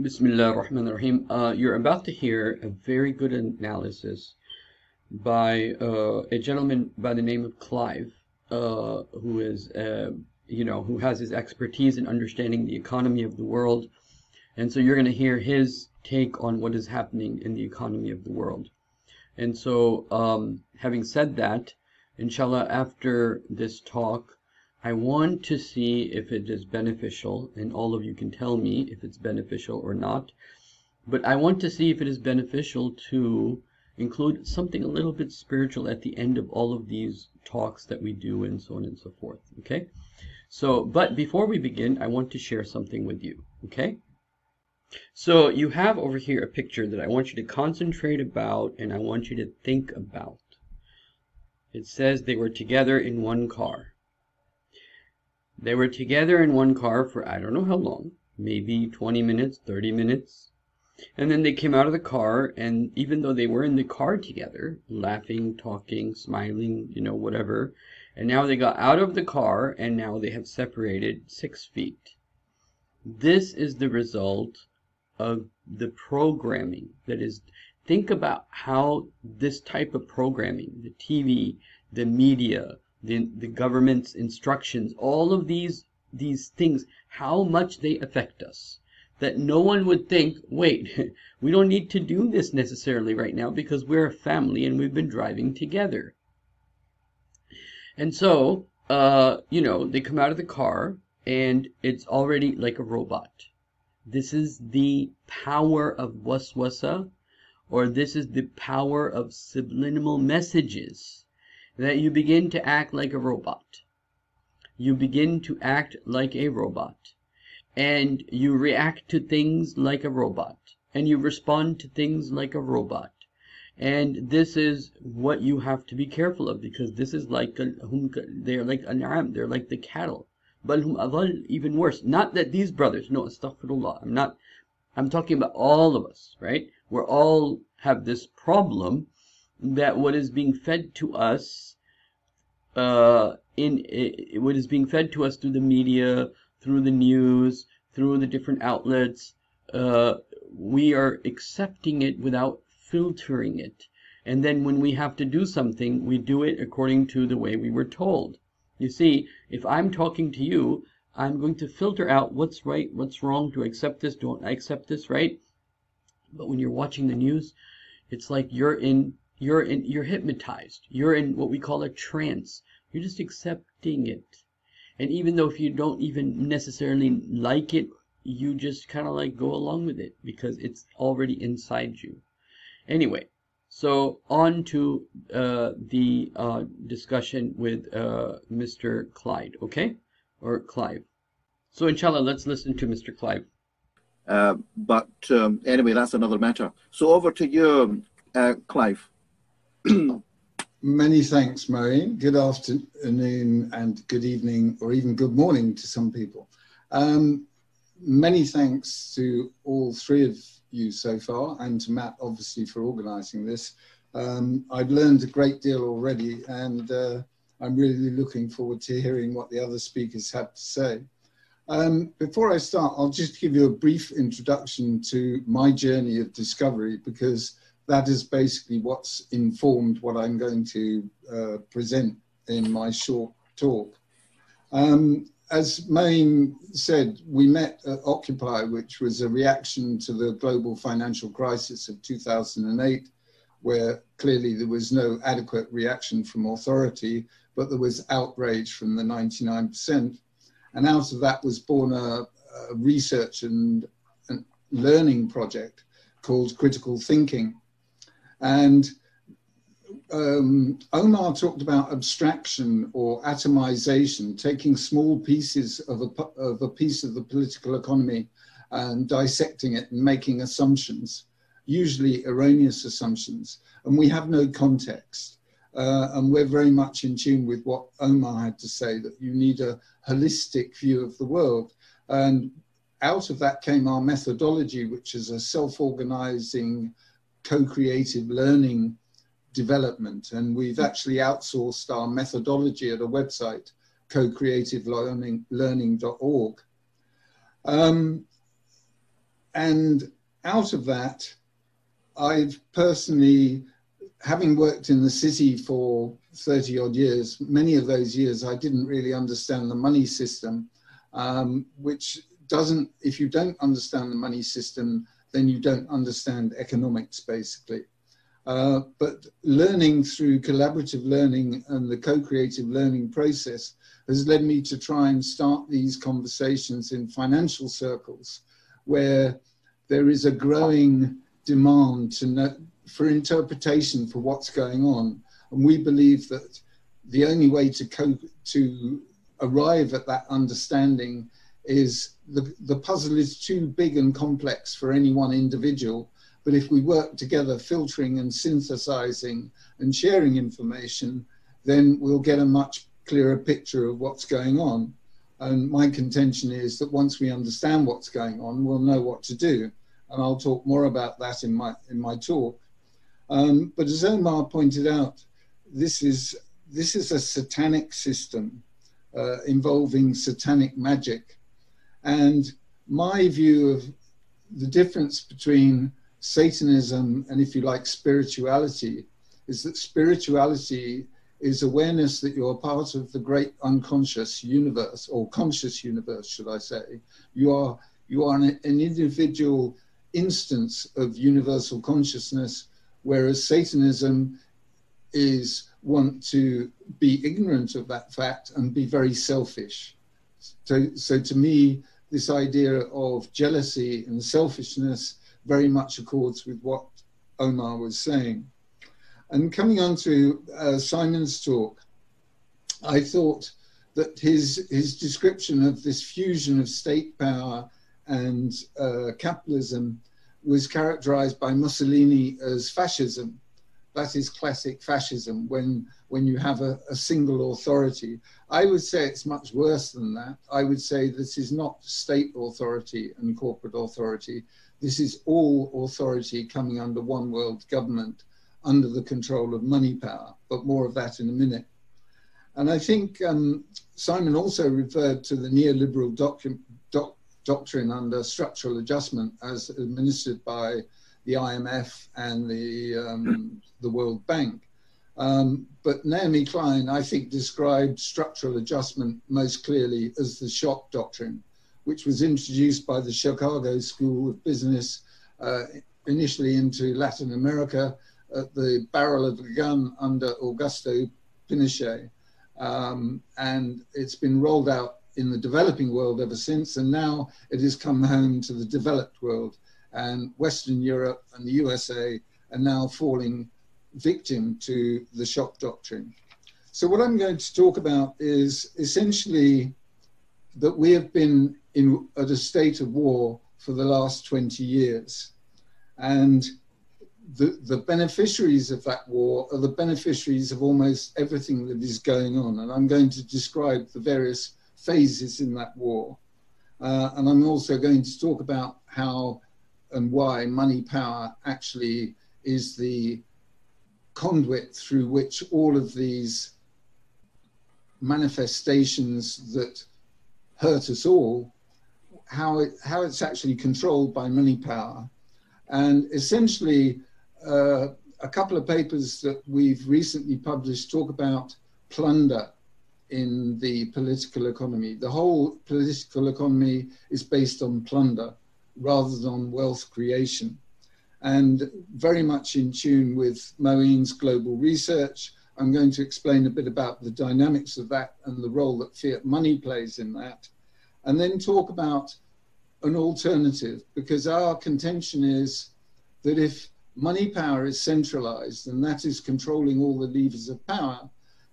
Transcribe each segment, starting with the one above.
Bismillah ar-Rahman ar-Rahim. Uh, you're about to hear a very good analysis by uh, a gentleman by the name of Clive, uh, who is, uh, you know, who has his expertise in understanding the economy of the world. And so you're going to hear his take on what is happening in the economy of the world. And so, um, having said that, inshallah, after this talk, I want to see if it is beneficial, and all of you can tell me if it's beneficial or not. But I want to see if it is beneficial to include something a little bit spiritual at the end of all of these talks that we do and so on and so forth. Okay? So, but before we begin, I want to share something with you. Okay? So you have over here a picture that I want you to concentrate about and I want you to think about. It says they were together in one car. They were together in one car for I don't know how long, maybe 20 minutes, 30 minutes. And then they came out of the car, and even though they were in the car together, laughing, talking, smiling, you know, whatever, and now they got out of the car and now they have separated six feet. This is the result of the programming that is. Think about how this type of programming, the TV, the media, the, the government's instructions, all of these these things, how much they affect us. That no one would think, wait, we don't need to do this necessarily right now because we're a family and we've been driving together. And so, uh, you know, they come out of the car and it's already like a robot. This is the power of waswasa, or this is the power of subliminal messages that you begin to act like a robot. You begin to act like a robot. And you react to things like a robot. And you respond to things like a robot. And this is what you have to be careful of because this is like they're like an'am, they're like the cattle. Balhum adal, uh, even worse. Not that these brothers, no, astaghfirullah. I'm not, I'm talking about all of us, right? We're all have this problem that what is being fed to us uh, in it, what is being fed to us through the media, through the news, through the different outlets, uh, we are accepting it without filtering it. And then when we have to do something, we do it according to the way we were told. You see, if I'm talking to you, I'm going to filter out what's right, what's wrong, do I accept this, don't I accept this, right? But when you're watching the news, it's like you're in you're in you're hypnotized. You're in what we call a trance. You're just accepting it. And even though if you don't even necessarily like it, you just kind of like go along with it because it's already inside you. Anyway, so on to uh, the uh, discussion with uh, Mr. Clyde, okay? Or Clive. So inshallah, let's listen to Mr. Clive. Uh, but um, anyway, that's another matter. So over to you, uh, Clive. Many thanks, Moeen. Good afternoon and good evening, or even good morning to some people. Um, many thanks to all three of you so far, and to Matt, obviously, for organising this. Um, I've learned a great deal already, and uh, I'm really looking forward to hearing what the other speakers have to say. Um, before I start, I'll just give you a brief introduction to my journey of discovery because that is basically what's informed what I'm going to uh, present in my short talk. Um, as Moeen said, we met at Occupy, which was a reaction to the global financial crisis of 2008, where clearly there was no adequate reaction from authority, but there was outrage from the 99%. And out of that was born a, a research and, and learning project called Critical Thinking, and um, Omar talked about abstraction or atomization, taking small pieces of a, of a piece of the political economy and dissecting it and making assumptions, usually erroneous assumptions. And we have no context. Uh, and we're very much in tune with what Omar had to say that you need a holistic view of the world. And out of that came our methodology, which is a self organizing co-creative learning development. And we've actually outsourced our methodology at a website, co-creativelearning.org. Um, and out of that, I've personally, having worked in the city for 30 odd years, many of those years I didn't really understand the money system, um, which doesn't, if you don't understand the money system, then you don't understand economics basically. Uh, but learning through collaborative learning and the co-creative learning process has led me to try and start these conversations in financial circles where there is a growing demand to know, for interpretation for what's going on. And we believe that the only way to, co- to arrive at that understanding is the, the puzzle is too big and complex for any one individual. But if we work together, filtering and synthesizing and sharing information, then we'll get a much clearer picture of what's going on. And my contention is that once we understand what's going on, we'll know what to do. And I'll talk more about that in my, in my talk. Um, but as Omar pointed out, this is, this is a satanic system uh, involving satanic magic. And my view of the difference between Satanism and, if you like, spirituality is that spirituality is awareness that you're part of the great unconscious universe or conscious universe, should I say. You are, you are an, an individual instance of universal consciousness, whereas Satanism is want to be ignorant of that fact and be very selfish. So, so to me, this idea of jealousy and selfishness very much accords with what Omar was saying. And coming on to uh, Simon's talk, I thought that his, his description of this fusion of state power and uh, capitalism was characterized by Mussolini as fascism. That is classic fascism when, when you have a, a single authority. I would say it's much worse than that. I would say this is not state authority and corporate authority. This is all authority coming under one world government under the control of money power, but more of that in a minute. And I think um, Simon also referred to the neoliberal doc doc doctrine under structural adjustment as administered by the IMF and the, um, the World Bank. Um, but Naomi Klein, I think, described structural adjustment most clearly as the shock doctrine, which was introduced by the Chicago School of Business uh, initially into Latin America at the barrel of a gun under Augusto Pinochet. Um, and it's been rolled out in the developing world ever since, and now it has come home to the developed world. And Western Europe and the USA are now falling victim to the shock doctrine. So, what I'm going to talk about is essentially that we have been in at a state of war for the last 20 years. And the, the beneficiaries of that war are the beneficiaries of almost everything that is going on. And I'm going to describe the various phases in that war. Uh, and I'm also going to talk about how and why money power actually is the conduit through which all of these manifestations that hurt us all, how, it, how it's actually controlled by money power. And essentially, uh, a couple of papers that we've recently published talk about plunder in the political economy. The whole political economy is based on plunder rather than wealth creation. And very much in tune with Moeen's global research, I'm going to explain a bit about the dynamics of that and the role that fiat money plays in that. And then talk about an alternative, because our contention is that if money power is centralized and that is controlling all the levers of power,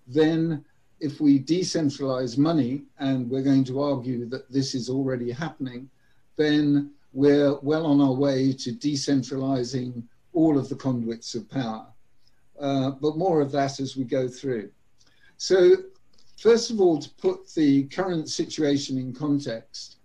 then if we decentralize money, and we're going to argue that this is already happening, then we're well on our way to decentralizing all of the conduits of power. Uh, but more of that as we go through. So, first of all, to put the current situation in context,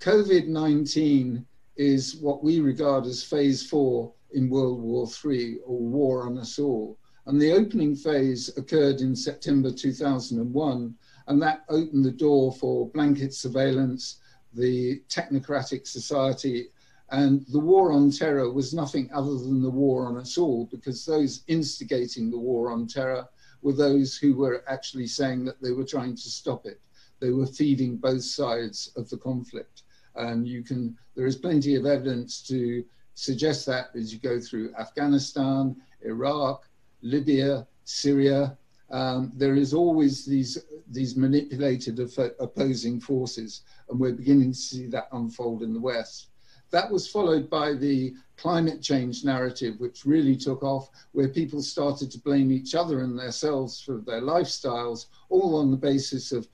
COVID 19 is what we regard as phase four in World War III or War on Us All. And the opening phase occurred in September 2001, and that opened the door for blanket surveillance, the technocratic society, And the war on terror was nothing other than the war on us all, because those instigating the war on terror were those who were actually saying that they were trying to stop it. They were feeding both sides of the conflict. And you can, there is plenty of evidence to suggest that as you go through Afghanistan, Iraq, Libya, Syria, um, there is always these these manipulated opposing forces, and we're beginning to see that unfold in the West. That was followed by the climate change narrative, which really took off, where people started to blame each other and themselves for their lifestyles, all on the basis of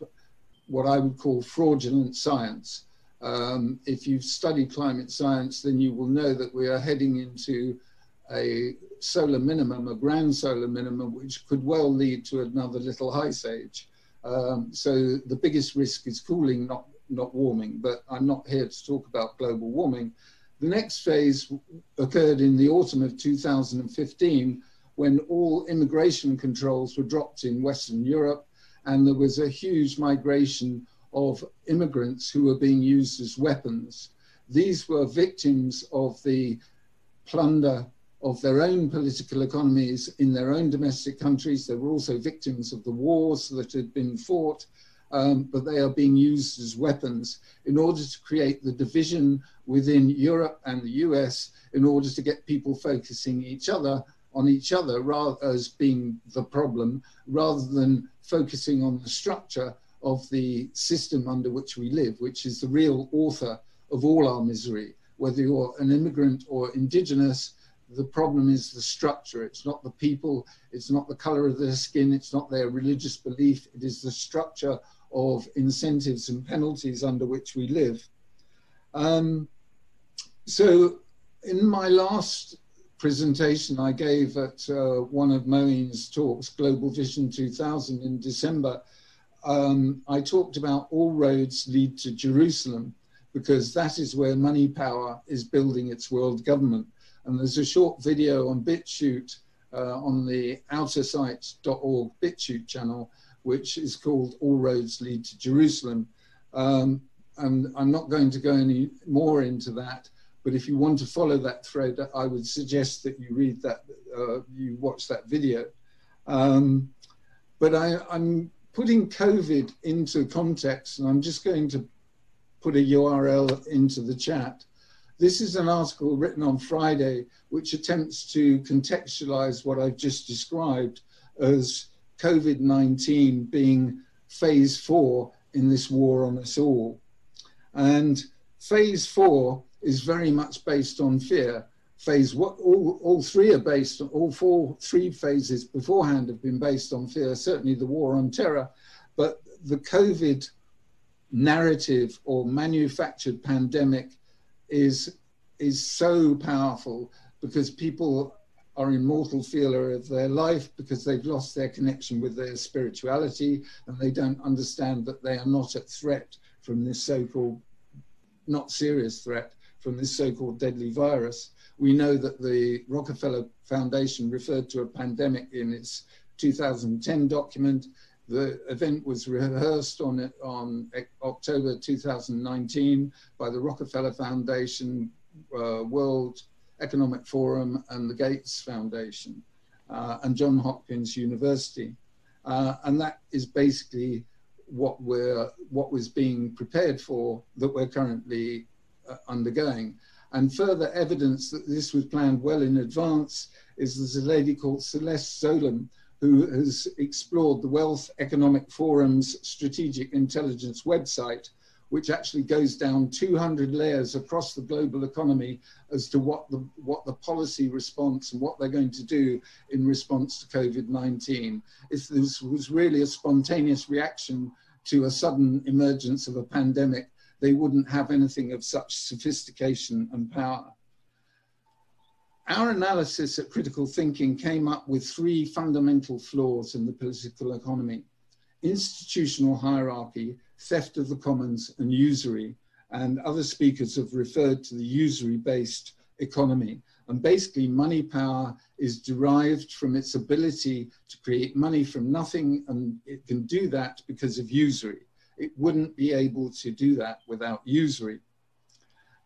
what I would call fraudulent science. Um, if you've studied climate science, then you will know that we are heading into a solar minimum, a grand solar minimum, which could well lead to another little ice age. Um, so the biggest risk is cooling, not not warming, but I'm not here to talk about global warming. The next phase occurred in the autumn of 2015 when all immigration controls were dropped in Western Europe and there was a huge migration of immigrants who were being used as weapons. These were victims of the plunder of their own political economies in their own domestic countries. They were also victims of the wars that had been fought um, but they are being used as weapons in order to create the division within Europe and the US in order to get people focusing each other on each other rather as being the problem rather than focusing on the structure of the system under which we live, which is the real author of all our misery. Whether you're an immigrant or indigenous, the problem is the structure. It's not the people, it's not the color of their skin, it's not their religious belief, it is the structure of incentives and penalties under which we live. Um, so in my last presentation I gave at uh, one of Moeen's talks, Global Vision 2000 in December, um, I talked about all roads lead to Jerusalem because that is where money power is building its world government. And there's a short video on BitChute uh, on the outersight.org BitChute channel which is called All Roads Lead to Jerusalem. Um, and I'm not going to go any more into that, but if you want to follow that thread, I would suggest that you read that, uh, you watch that video. Um, but I, I'm putting COVID into context, and I'm just going to put a URL into the chat. This is an article written on Friday, which attempts to contextualize what I've just described as COVID 19 being phase four in this war on us all. And phase four is very much based on fear. Phase what all, all three are based on all four three phases beforehand have been based on fear, certainly the war on terror, but the COVID narrative or manufactured pandemic is is so powerful because people are in mortal fear of their life because they've lost their connection with their spirituality and they don't understand that they are not at threat from this so-called not serious threat from this so-called deadly virus. We know that the Rockefeller Foundation referred to a pandemic in its 2010 document. The event was rehearsed on, on October 2019 by the Rockefeller Foundation uh, World Economic Forum and the Gates Foundation uh, and John Hopkins University. Uh, and that is basically what we're what was being prepared for that we're currently uh, undergoing. And further evidence that this was planned well in advance is there's a lady called Celeste Solum who has explored the World Economic Forum's strategic intelligence website which actually goes down 200 layers across the global economy as to what the, what the policy response and what they're going to do in response to COVID-19. If this was really a spontaneous reaction to a sudden emergence of a pandemic, they wouldn't have anything of such sophistication and power. Our analysis at Critical Thinking came up with three fundamental flaws in the political economy. Institutional hierarchy, theft of the commons, and usury. And other speakers have referred to the usury based economy. And basically, money power is derived from its ability to create money from nothing, and it can do that because of usury. It wouldn't be able to do that without usury.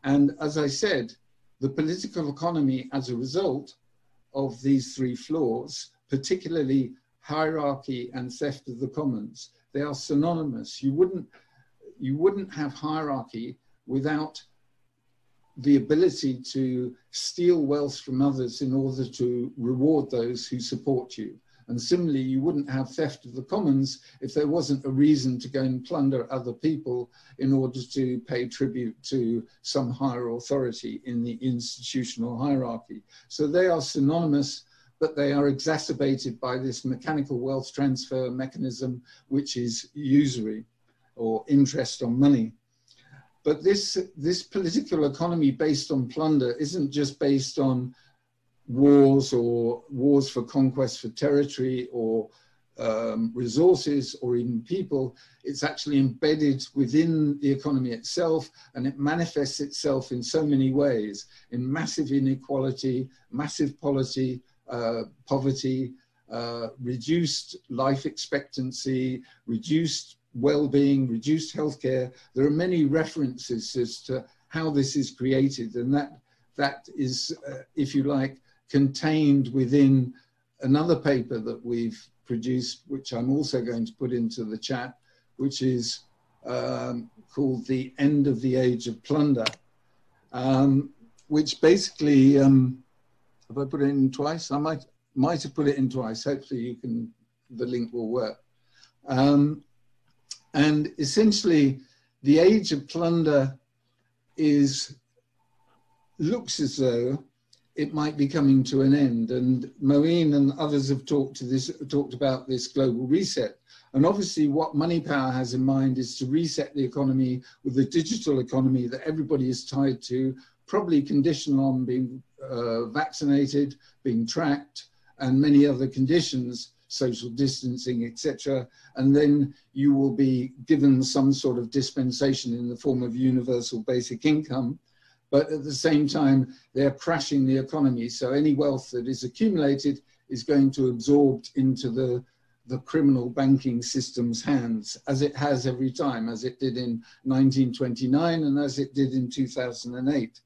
And as I said, the political economy as a result of these three flaws, particularly hierarchy and theft of the commons, they are synonymous. You wouldn't, you wouldn't have hierarchy without the ability to steal wealth from others in order to reward those who support you. And similarly, you wouldn't have theft of the commons if there wasn't a reason to go and plunder other people in order to pay tribute to some higher authority in the institutional hierarchy. So they are synonymous, but they are exacerbated by this mechanical wealth transfer mechanism, which is usury or interest on money. But this, this political economy based on plunder isn't just based on wars or wars for conquest for territory or um, resources or even people. It's actually embedded within the economy itself and it manifests itself in so many ways in massive inequality, massive poverty, uh, poverty, uh, reduced life expectancy, reduced well-being, reduced healthcare. There are many references as to how this is created, and that that is, uh, if you like, contained within another paper that we've produced, which I'm also going to put into the chat, which is um, called "The End of the Age of Plunder," um, which basically, um, have I put it in twice? I might might have put it in twice. Hopefully, you can. The link will work. Um, and essentially, the age of plunder is looks as though it might be coming to an end. And Moeen and others have talked to this, talked about this global reset. And obviously, what Money Power has in mind is to reset the economy with a digital economy that everybody is tied to, probably conditional on being uh, vaccinated, being tracked, and many other conditions social distancing, etc. And then you will be given some sort of dispensation in the form of universal basic income. But at the same time, they're crashing the economy. So any wealth that is accumulated is going to absorb into the, the criminal banking system's hands, as it has every time, as it did in 1929 and as it did in 2008.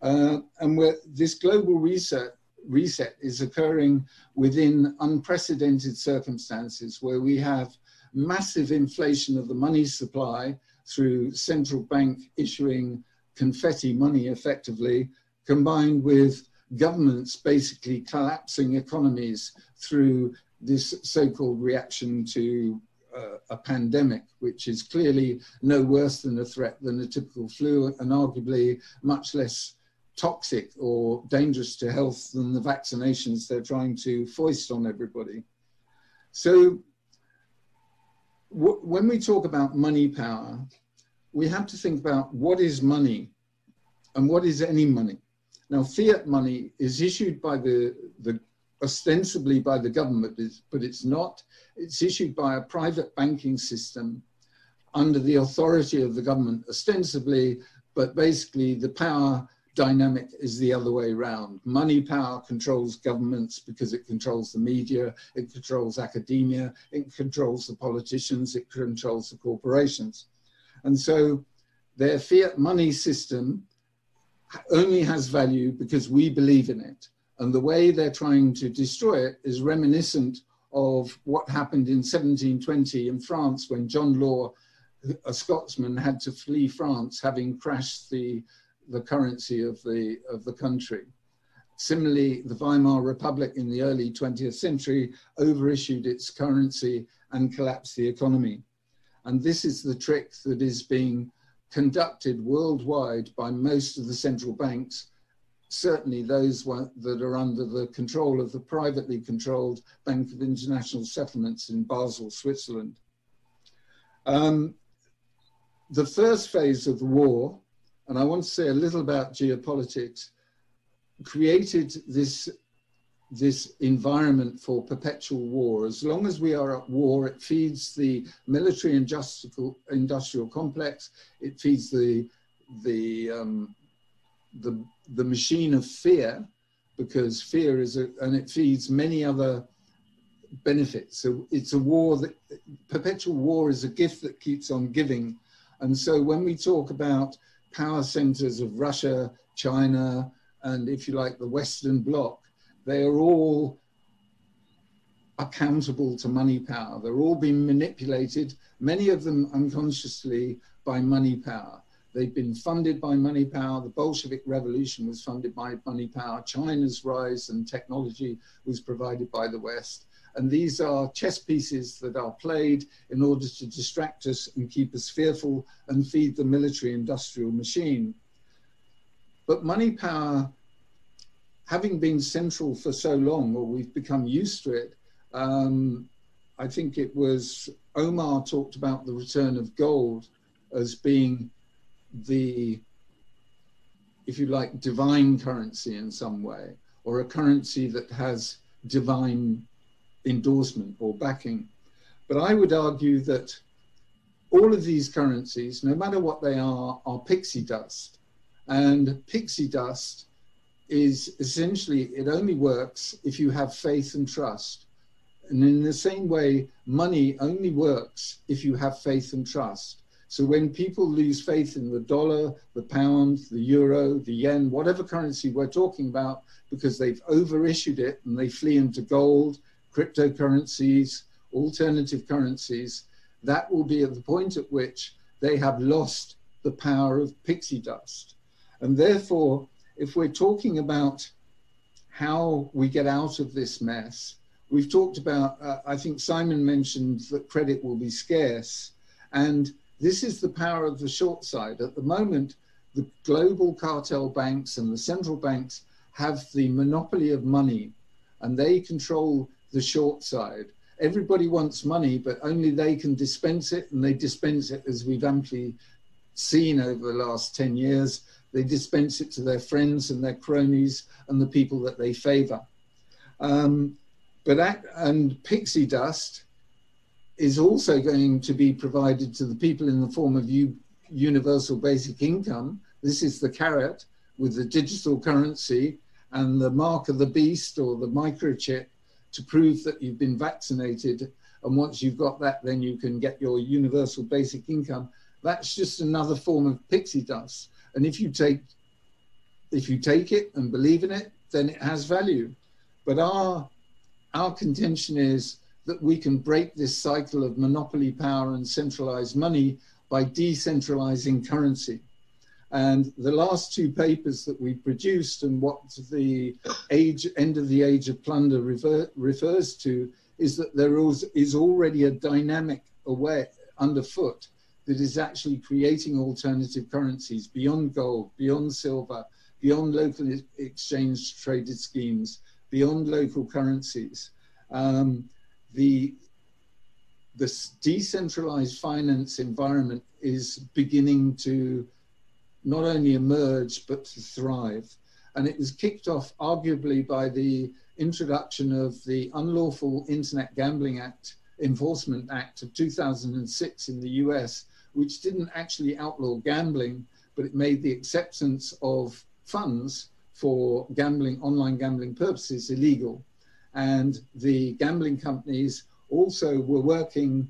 Uh, and this global reset reset is occurring within unprecedented circumstances where we have massive inflation of the money supply through central bank issuing confetti money effectively, combined with governments basically collapsing economies through this so-called reaction to uh, a pandemic, which is clearly no worse than a threat than a typical flu and arguably much less toxic or dangerous to health than the vaccinations they're trying to foist on everybody. So when we talk about money power, we have to think about what is money and what is any money. Now, fiat money is issued by the, the ostensibly by the government, but it's not. It's issued by a private banking system under the authority of the government, ostensibly, but basically the power dynamic is the other way around. Money power controls governments because it controls the media, it controls academia, it controls the politicians, it controls the corporations. And so their fiat money system only has value because we believe in it. And the way they're trying to destroy it is reminiscent of what happened in 1720 in France when John Law, a Scotsman, had to flee France having crashed the the currency of the, of the country. Similarly, the Weimar Republic in the early 20th century overissued its currency and collapsed the economy. And this is the trick that is being conducted worldwide by most of the central banks, certainly those that are under the control of the privately controlled Bank of International Settlements in Basel, Switzerland. Um, the first phase of the war and I want to say a little about geopolitics, created this, this environment for perpetual war. As long as we are at war, it feeds the military industrial, industrial complex, it feeds the, the, um, the, the machine of fear, because fear is, a, and it feeds many other benefits. So it's a war that, perpetual war is a gift that keeps on giving. And so when we talk about power centers of Russia, China, and, if you like, the Western Bloc, they are all accountable to money power. They're all being manipulated, many of them unconsciously, by money power. They've been funded by money power. The Bolshevik Revolution was funded by money power. China's rise and technology was provided by the West. And these are chess pieces that are played in order to distract us and keep us fearful and feed the military industrial machine. But money power, having been central for so long, or we've become used to it, um, I think it was Omar talked about the return of gold as being the, if you like, divine currency in some way, or a currency that has divine endorsement or backing. But I would argue that all of these currencies, no matter what they are, are pixie dust. And pixie dust is essentially, it only works if you have faith and trust. And in the same way, money only works if you have faith and trust. So when people lose faith in the dollar, the pound, the euro, the yen, whatever currency we're talking about, because they've overissued it and they flee into gold, cryptocurrencies, alternative currencies, that will be at the point at which they have lost the power of pixie dust. And therefore, if we're talking about how we get out of this mess, we've talked about, uh, I think Simon mentioned that credit will be scarce. And this is the power of the short side. At the moment, the global cartel banks and the central banks have the monopoly of money and they control the short side. Everybody wants money, but only they can dispense it, and they dispense it as we've amply seen over the last 10 years. They dispense it to their friends and their cronies and the people that they favor. Um, but at, and pixie dust is also going to be provided to the people in the form of u- universal basic income. This is the carrot with the digital currency and the mark of the beast or the microchip to prove that you've been vaccinated. And once you've got that, then you can get your universal basic income. That's just another form of pixie dust. And if you take if you take it and believe in it, then it has value. But our our contention is that we can break this cycle of monopoly power and centralized money by decentralizing currency. And the last two papers that we produced and what the age, end of the age of plunder refer, refers to is that there is, is already a dynamic away underfoot that is actually creating alternative currencies beyond gold, beyond silver, beyond local exchange traded schemes, beyond local currencies. Um, the this decentralized finance environment is beginning to not only emerge but to thrive. And it was kicked off arguably by the introduction of the Unlawful Internet Gambling Act Enforcement Act of 2006 in the US, which didn't actually outlaw gambling, but it made the acceptance of funds for gambling, online gambling purposes illegal. And the gambling companies also were working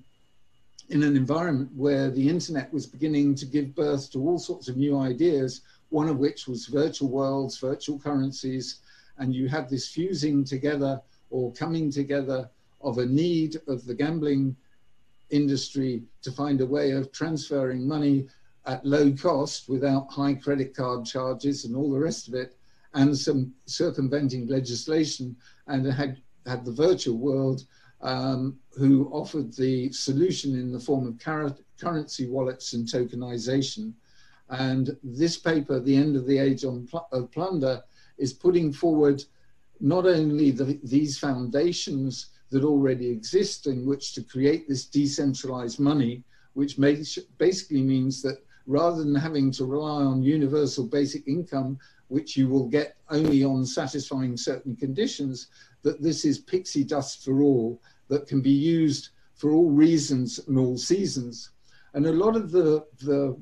in an environment where the internet was beginning to give birth to all sorts of new ideas, one of which was virtual worlds, virtual currencies, and you had this fusing together or coming together of a need of the gambling industry to find a way of transferring money at low cost without high credit card charges and all the rest of it and some circumventing legislation, and had had the virtual world um, who offered the solution in the form of currency wallets and tokenization. And this paper, The End of the Age on pl of Plunder, is putting forward not only the, these foundations that already exist in which to create this decentralized money, which basically means that rather than having to rely on universal basic income which you will get only on satisfying certain conditions, that this is pixie dust for all that can be used for all reasons and all seasons. And a lot of the, the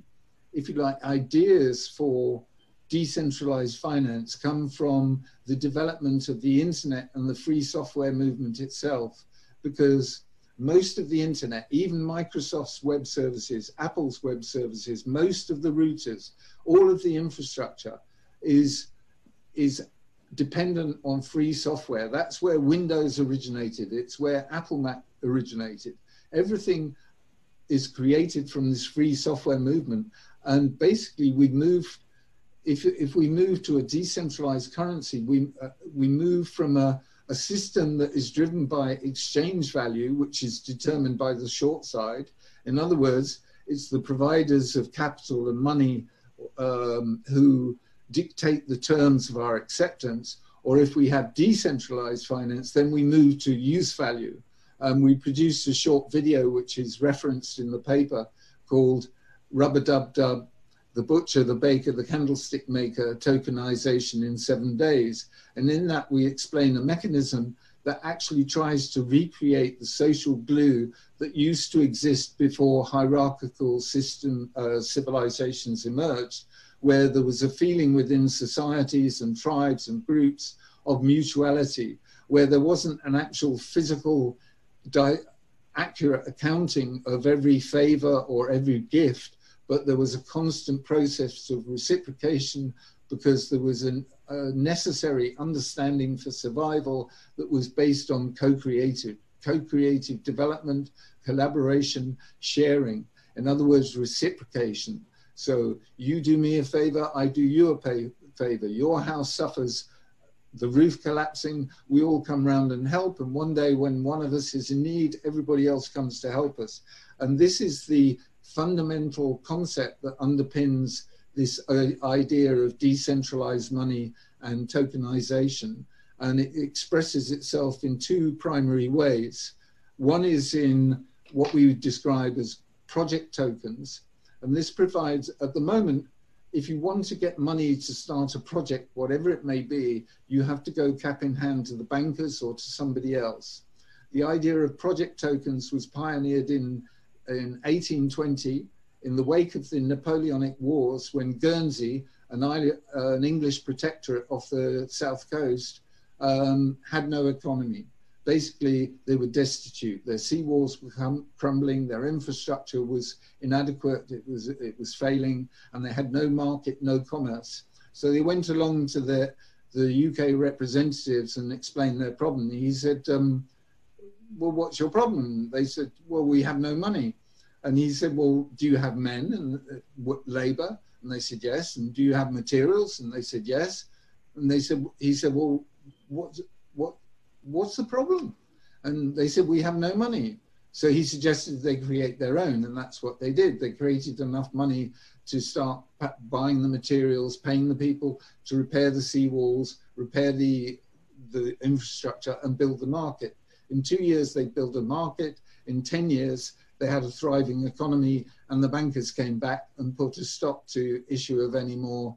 if you like, ideas for decentralized finance come from the development of the internet and the free software movement itself, because most of the internet, even Microsoft's web services, Apple's web services, most of the routers, all of the infrastructure is is dependent on free software. That's where Windows originated. It's where Apple Mac originated. Everything is created from this free software movement. And basically, we move, if, if we move to a decentralized currency, we, uh, we move from a, a system that is driven by exchange value, which is determined by the short side. In other words, it's the providers of capital and money um, who dictate the terms of our acceptance. Or if we have decentralized finance, then we move to use value. Um, we produced a short video which is referenced in the paper called Rubber Dub Dub, the butcher, the baker, the candlestick maker, tokenization in seven days. And in that we explain a mechanism that actually tries to recreate the social glue that used to exist before hierarchical system uh, civilizations emerged, where there was a feeling within societies and tribes and groups of mutuality, where there wasn't an actual physical accurate accounting of every favor or every gift, but there was a constant process of reciprocation because there was an, a necessary understanding for survival that was based on co-creative, co-creative development, collaboration, sharing. In other words, reciprocation. So you do me a favor, I do you a favor. Your house suffers the roof collapsing, we all come round and help. And one day when one of us is in need, everybody else comes to help us. And this is the fundamental concept that underpins this uh, idea of decentralized money and tokenization. And it expresses itself in two primary ways. One is in what we would describe as project tokens. And this provides, at the moment, if you want to get money to start a project, whatever it may be, you have to go cap in hand to the bankers or to somebody else. The idea of project tokens was pioneered in, in 1820 in the wake of the Napoleonic Wars when Guernsey, an, uh, an English protectorate off the south coast, um, had no economy basically they were destitute. Their seawalls were crumbling, their infrastructure was inadequate, it was, it was failing, and they had no market, no commerce. So they went along to the, the UK representatives and explained their problem. He said, um, well, what's your problem? They said, well, we have no money. And he said, well, do you have men and uh, labor? And they said, yes. And do you have materials? And they said, yes. And they said, he said, well, what, what, what's the problem? And they said, we have no money. So he suggested they create their own, and that's what they did. They created enough money to start buying the materials, paying the people to repair the seawalls, repair the, the infrastructure, and build the market. In two years, they built a market. In 10 years, they had a thriving economy, and the bankers came back and put a stop to issue of any more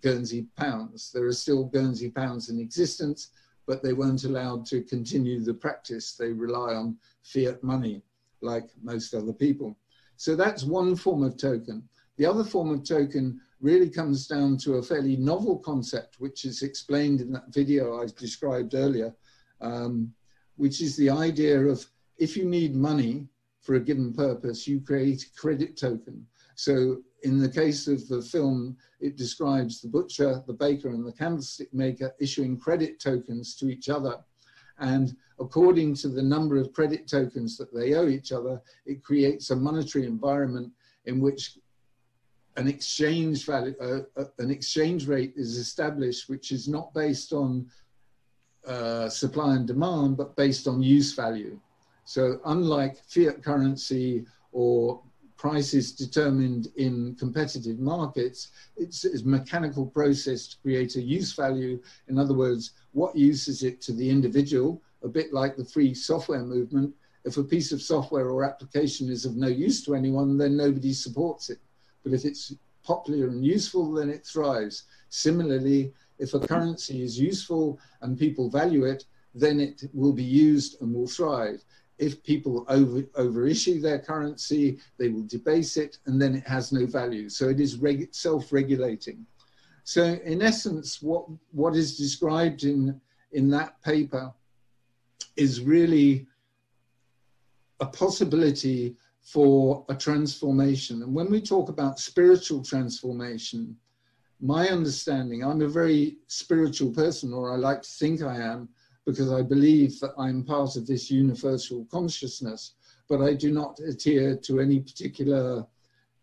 Guernsey pounds. There are still Guernsey pounds in existence, but they weren't allowed to continue the practice. They rely on fiat money, like most other people. So that's one form of token. The other form of token really comes down to a fairly novel concept, which is explained in that video I described earlier, um, which is the idea of if you need money for a given purpose, you create a credit token. So in the case of the film, it describes the butcher, the baker, and the candlestick maker issuing credit tokens to each other. And according to the number of credit tokens that they owe each other, it creates a monetary environment in which an exchange value, uh, uh, an exchange rate is established, which is not based on uh, supply and demand, but based on use value. So unlike fiat currency or prices determined in competitive markets, it's, it's, a mechanical process to create a use value. In other words, what use is it to the individual? A bit like the free software movement. If a piece of software or application is of no use to anyone, then nobody supports it. But if it's popular and useful, then it thrives. Similarly, if a currency is useful and people value it, then it will be used and will thrive if people over, overissue their currency, they will debase it, and then it has no value. So it is self-regulating. So in essence, what, what is described in, in that paper is really a possibility for a transformation. And when we talk about spiritual transformation, my understanding, I'm a very spiritual person, or I like to think I am, because I believe that I'm part of this universal consciousness, but I do not adhere to any particular,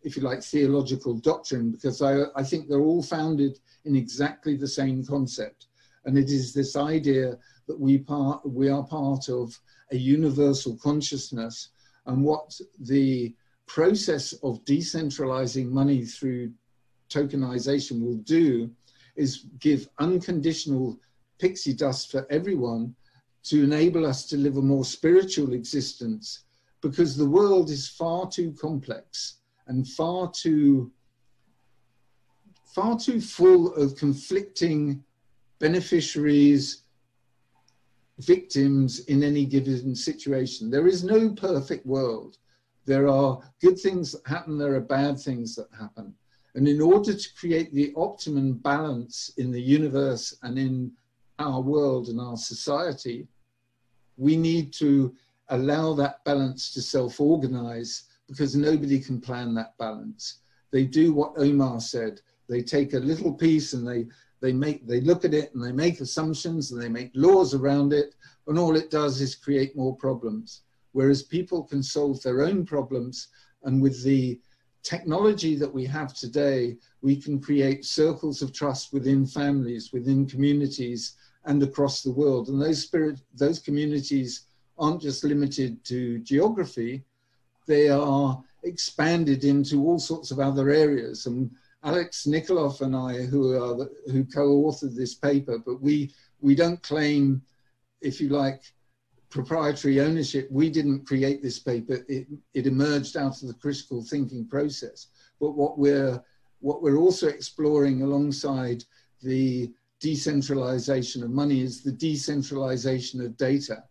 if you like, theological doctrine, because I, I think they're all founded in exactly the same concept. And it is this idea that we, part, we are part of a universal consciousness, and what the process of decentralizing money through tokenization will do is give unconditional pixie dust for everyone to enable us to live a more spiritual existence because the world is far too complex and far too far too full of conflicting beneficiaries victims in any given situation. There is no perfect world. There are good things that happen there are bad things that happen. And in order to create the optimum balance in the universe and in our world and our society, we need to allow that balance to self organize because nobody can plan that balance. They do what Omar said. They take a little piece and they, they make they look at it and they make assumptions and they make laws around it, and all it does is create more problems. Whereas people can solve their own problems, and with the technology that we have today, we can create circles of trust within families, within communities, and across the world. And those spirit, those communities aren't just limited to geography; they are expanded into all sorts of other areas. And Alex Nikoloff and I, who are the, who co-authored this paper, but we we don't claim, if you like, proprietary ownership. We didn't create this paper; it it emerged out of the critical thinking process. But what we're what we're also exploring alongside the decentralization of money is the decentralization of data.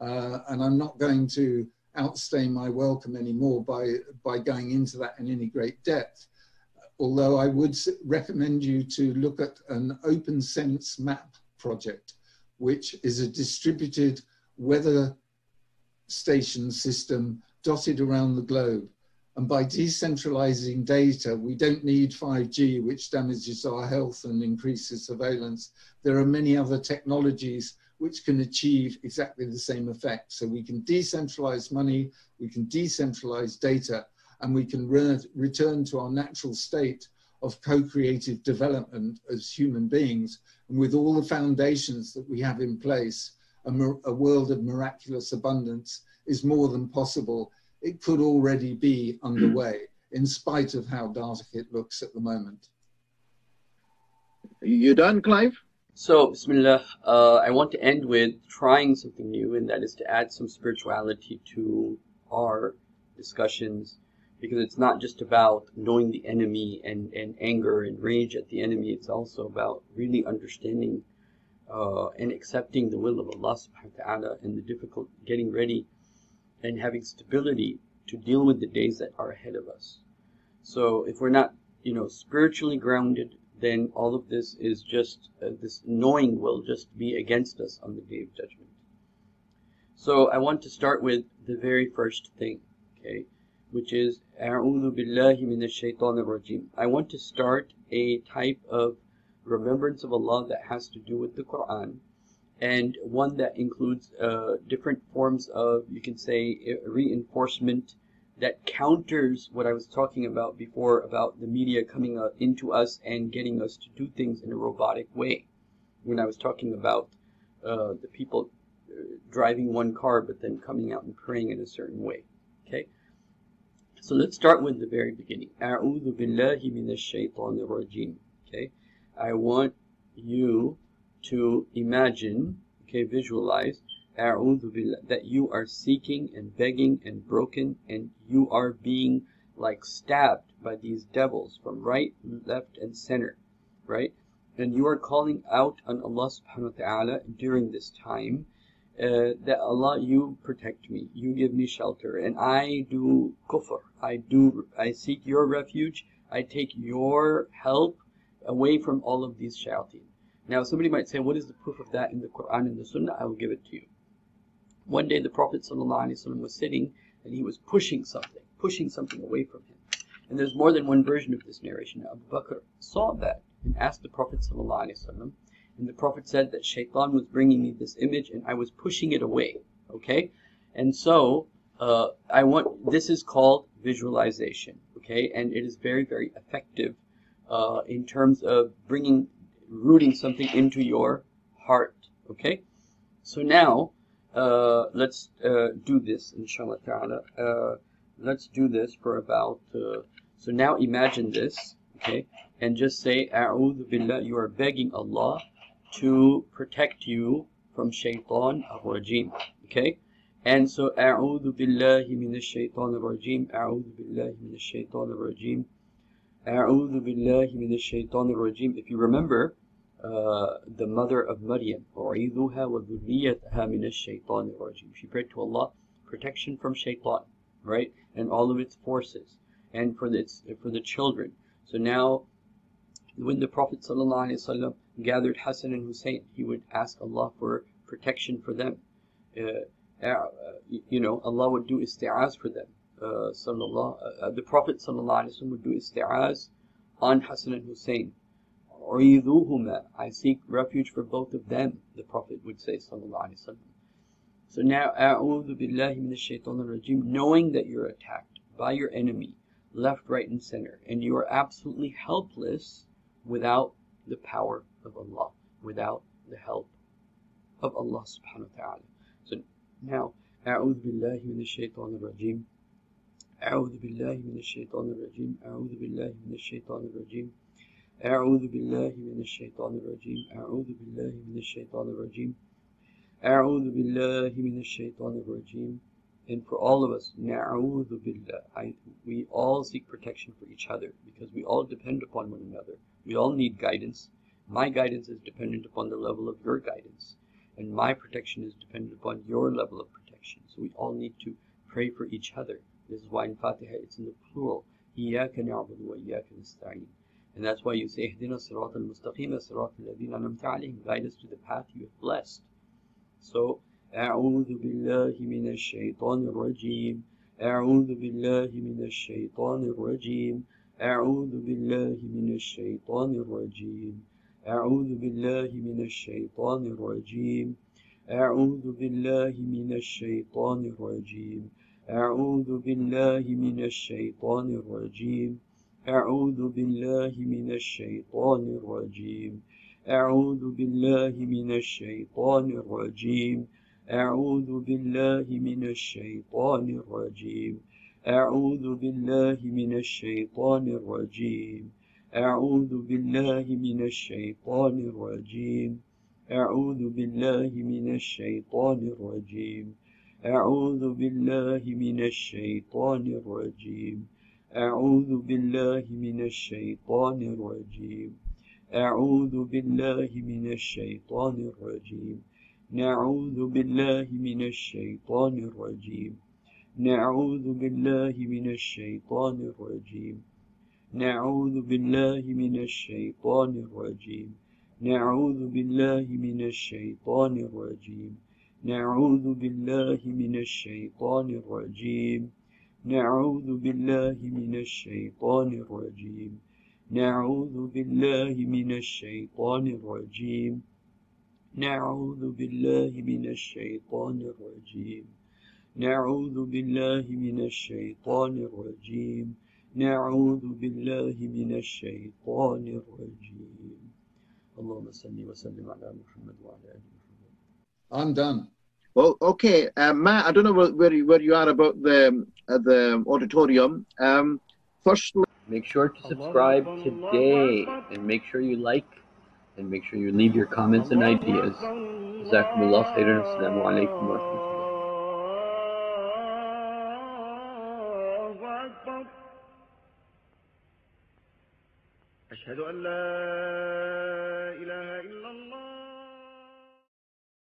Uh, and I'm not going to outstay my welcome anymore by, by going into that in any great depth. Although I would recommend you to look at an openSenseMap project, which is a distributed weather station system dotted around the globe. And by decentralizing data, we don't need 5G, which damages our health and increases surveillance. There are many other technologies which can achieve exactly the same effect. So we can decentralize money, we can decentralize data, and we can re return to our natural state of co-creative development as human beings. And with all the foundations that we have in place, a, a world of miraculous abundance is more than possible it could already be underway, in spite of how dark it looks at the moment. You done, Clive? So, Bismillah, uh, I want to end with trying something new, and that is to add some spirituality to our discussions, because it's not just about knowing the enemy and, and anger and rage at the enemy, it's also about really understanding uh, and accepting the will of Allah subhanahu wa ta'ala and the difficult getting ready and having stability to deal with the days that are ahead of us. So if we're not, you know, spiritually grounded, then all of this is just, uh, this knowing will just be against us on the day of judgment. So I want to start with the very first thing, okay, which is أعوذ بالله من الشيطان الرجيم. I want to start a type of remembrance of Allah that has to do with the Quran and one that includes uh, different forms of, you can say, reinforcement that counters what I was talking about before about the media coming up into us and getting us to do things in a robotic way. When I was talking about uh, the people uh, driving one car but then coming out and praying in a certain way. Okay? So let's start with the very beginning. A'udhu billahi minash shaitanir rajim. Okay? I want you to imagine, okay, visualize, that you are seeking and begging and broken and you are being like stabbed by these devils from right, left, and center, right? And you are calling out on Allah subhanahu wa ta'ala during this time uh, that Allah, you protect me, you give me shelter, and I do kufr, I do, I seek your refuge, I take your help away from all of these shayateen. Now somebody might say, what is the proof of that in the Quran and the Sunnah? I will give it to you. One day the Prophet ﷺ was sitting and he was pushing something, pushing something away from him. And there's more than one version of this narration. Abu Bakr saw that and asked the Prophet ﷺ, and the Prophet said that Shaitan was bringing me this image and I was pushing it away. Okay, and so uh, I want this is called visualization. Okay, and it is very very effective uh, in terms of bringing rooting something into your heart. Okay, so now uh, let's uh, do this, inshallah ta'ala. Uh, let's do this for about, uh, so now imagine this, okay, and just say, A'udhu Billah, you are begging Allah to protect you from shaitan al-rajim, okay? And so, A'udhu Billahi minash shaitan al-rajim, A'udhu Billahi minash shaitan al-rajim, A'udhu Billahi minash shaitan al-rajim. If you remember, uh, the mother of Maryam, أعيذها وذريتها من الشيطان الرجيم. She prayed to Allah protection from shaitan, right, and all of its forces, and for its for the children. So now, when the Prophet ﷺ gathered Hassan and Hussein, he would ask Allah for protection for them. Uh, uh, you know, Allah would do isti'az for them. Uh, uh, the Prophet ﷺ would do isti'az on Hassan and Hussein أعيذوهما I seek refuge for both of them, the Prophet would say, sallallahu alaihi wasallam. So now, أعوذ بالله من الشيطان الرجيم, knowing that you're attacked by your enemy, left, right, and center, and you are absolutely helpless without the power of Allah, without the help of Allah subhanahu wa ta'ala. So now, أعوذ بالله من الشيطان الرجيم أعوذ بالله من الشيطان الرجيم أعوذ بالله من الشيطان الرجيم أعوذ بالله من الشيطان الرجيم أعوذ بالله من الشيطان الرجيم أعوذ بالله من الشيطان الرجيم and for all of us نعوذ بالله I, we all seek protection for each other because we all depend upon one another we all need guidance my guidance is dependent upon the level of your guidance and my protection is dependent upon your level of protection so we all need to pray for each other this is why in Fatiha it's in the plural إياك نعبد وإياك نستعين and that's why you say, Ihdina sirat al-mustaqim, sirat al-ladina anamta alayhim. Guide us to the path you have blessed. So, أعوذ بالله من الشيطان الرجيم أعوذ بالله من الشيطان الرجيم أعوذ بالله من الشيطان الرجيم أعوذ بالله من الشيطان الرجيم أعوذ بالله من الشيطان الرجيم أعوذ بالله من الشيطان الرجيم أعوذ بالله من الشيطان الرجيم. أعوذ بالله من الشيطان الرجيم. أعوذ بالله من الشيطان الرجيم. أعوذ بالله من الشيطان الرجيم. أعوذ بالله من الشيطان الرجيم. أعوذ بالله من الشيطان الرجيم. أعوذ بالله من الشيطان الرجيم. أعوذ بالله من الشيطان الرجيم. أعوذ بالله من الشيطان الرجيم. نعوذ بالله من الشيطان الرجيم. نعوذ بالله من الشيطان الرجيم. نعوذ بالله من الشيطان الرجيم. نعوذ بالله من الشيطان الرجيم. نعوذ بالله من الشيطان الرجيم. نعوذ بالله من الشيطان الرجيم. نعوذ بالله من الشيطان الرجيم. نعوذ بالله من الشيطان الرجيم. نعوذ بالله من الشيطان الرجيم. نعوذ بالله من الشيطان الرجيم. اللهم صل وسلم على محمد وعلى آل محمد. I'm done. Well, okay, uh, Matt. I don't know where, where you, where you are about the uh, the auditorium. Um, firstly, Make sure to subscribe today and make sure you like and make sure you leave your comments and ideas. Jazakumullah khairan. Assalamu alaikum wa rahmatullah. الله أكبر أشهد أن لا إله إلا الله